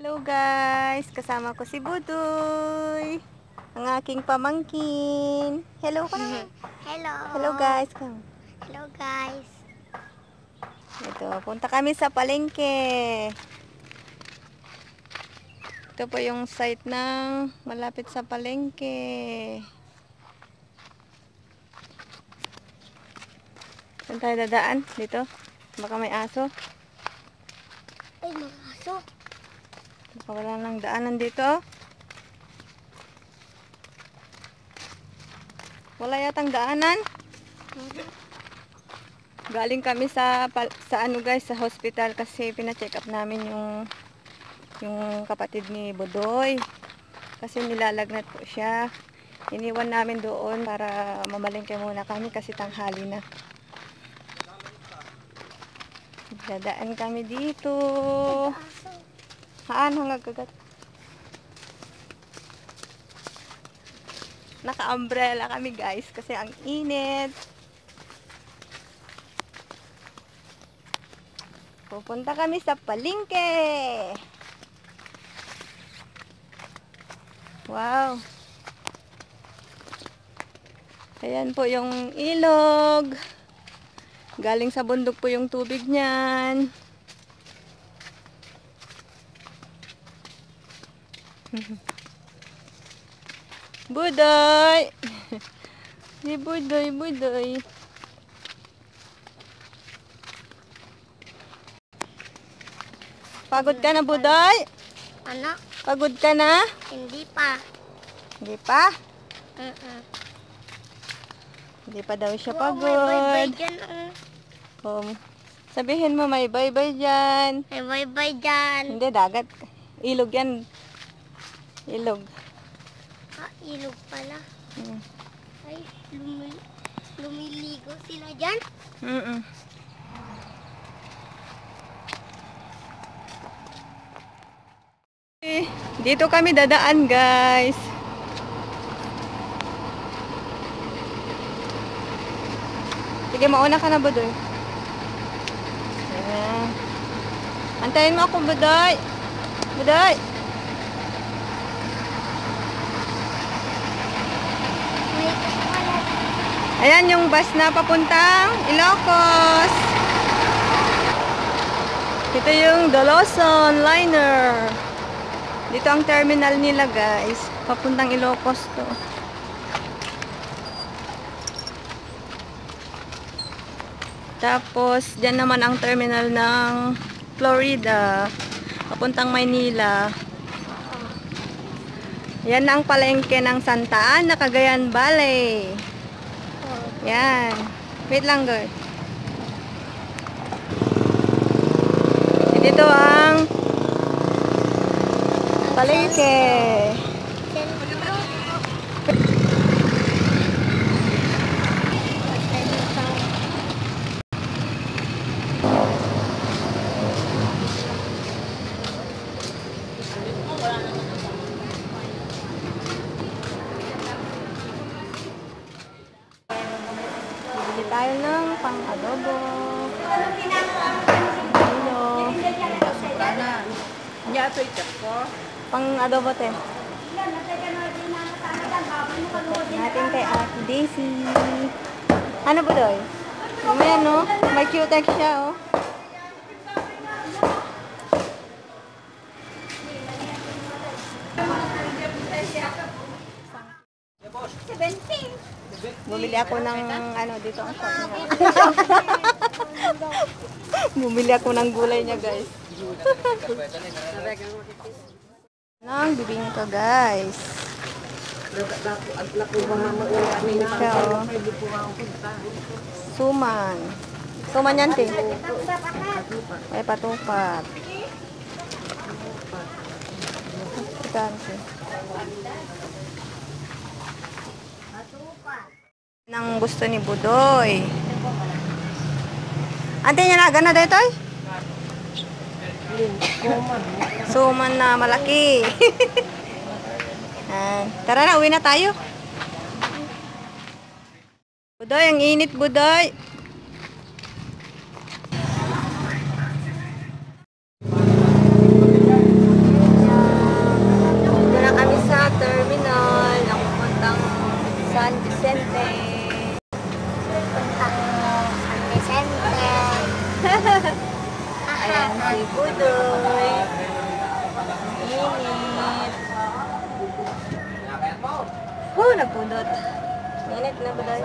Hello guys, kasama ko si Budoy. Ang aking pamangkin. Hello ka na. Hello. Hello guys. Hello guys. Ito, punta kami sa palengke. Ito po yung site ng malapit sa palengke. Saan tayo dadaan? Dito? Baka may aso. Ay, mga aso. Baka wala nang daanan dito. Wala yatang daanan. Galing kami sa sa ano guys, sa hospital kasi pina-check up namin yung yung kapatid ni Bodoy. Kasi nilalagnat po siya. Iniwan namin doon para mamalengke muna kami kasi tanghali na. Dadaan kami dito. Aso. Haan, hanggang kagat. Naka-umbrella kami guys kasi ang init. Pupunta kami sa palingke. Wow. Ayan po yung ilog. Galing sa bundok po yung tubig niyan. Budoy! Di budoy, budoy. Pagod ka na, budoy? Ano? Pagod ka na? Hindi pa. Hindi pa. Mm-mm. Hindi pa daw siya Wow, may bye-bye pagod. dyan. Um, sabihin mo may bye-bye dyan. May bye-bye dyan. Hindi, dagat. Ilog yan. Ilog. Ah, ilog pala. Mm. Ay, lumi lumiligo sila dyan. Mm-mm. Eh, Dito kami dadaan, guys. Sige, mauna ka na, Budoy. Ayan. Antayin mo ako, Budoy. Budoy. May pala. Ayan yung bus na papuntang Ilocos. Ito yung Doloson Liner. Dito ang terminal nila guys. Papuntang Ilocos to. Tapos, dyan naman ang terminal ng Florida. Papuntang Maynila. Yan ang palengke ng Santa Ana, Cagayan Valley. Yan. Wait lang, girl. Dito ang palengke. Tayo ng pang-adobo. Kilo. Pang-adobo, te. Natin kay Ate Daisy. Ano ba doy? Mamaya, no? May cutex siya, oh. Bumili ako ng ano dito ang shop niya. Bumili ako ng gulay niya, guys. Nang bibingka, guys. Siya, oh. Suman. Suman yan, te. Ay, patupat. Ikan, te. Nang gusto ni Budoy. Ante niya na, gana dito ay? Suman na, malaki. Ah, tara na, uwi na tayo. Budoy, ang init Budoy. Doon kami sa terminal. Nakupuntang San Vicente. Ayan si Budoy. Init. Oh, nagpudot. Init na Budoy.